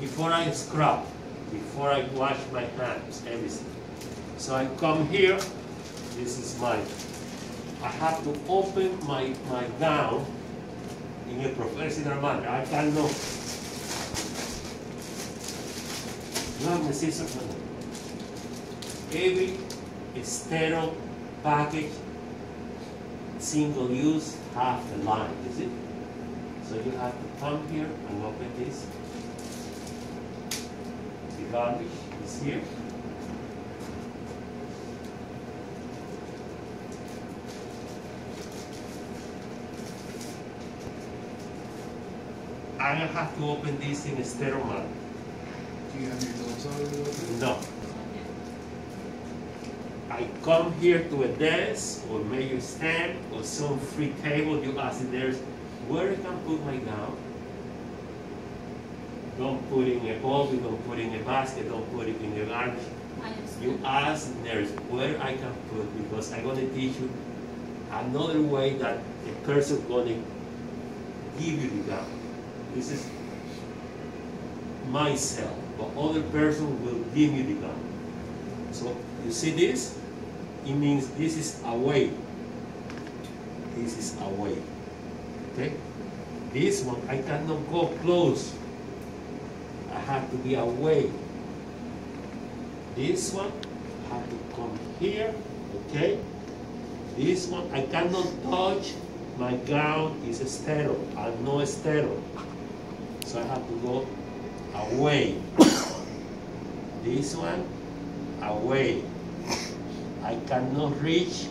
before I scrub, before I wash my hands, everything. So I come here, this is my, I have to open my, my gown in a professional manner. I cannot. You have the scissors on Every sterile package, single use, half the line, is it? So you have to come here and open this. The garbage is here. I have to open this in a sterile manner. Do you have your gloves on when you open it? No. I come here to a desk or maybe stand or some free table, you ask the nurse, where I can put my gown? Don't put it in a bowl, don't put in a basket, don't put it in a garbage. You ask the nurse where I can put because I'm gonna teach you another way that a person gonna give you the gown. This is myself, but other person will give you the gown. So you see this? It means this is away. This is away. Okay? This one I cannot go close. Have to be away. This one have to come here, okay? This one I cannot touch. My gown is sterile. I'm not sterile. So I have to go away. This one away. I cannot reach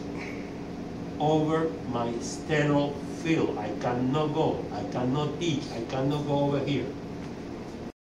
over my sterile field. I cannot go. I cannot teach. I cannot go over here.